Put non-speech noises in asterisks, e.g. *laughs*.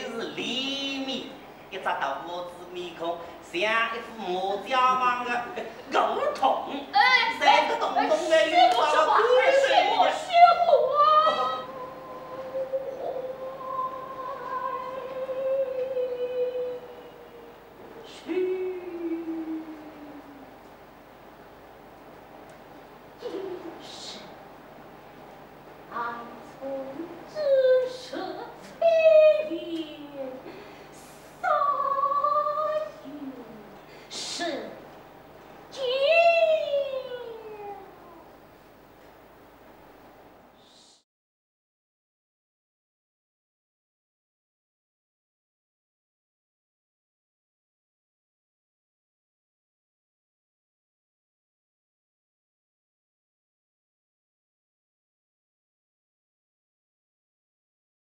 是里面一只大胡子面孔，像一副磨浆房的 *laughs* 狗桶，哎，三个洞洞的。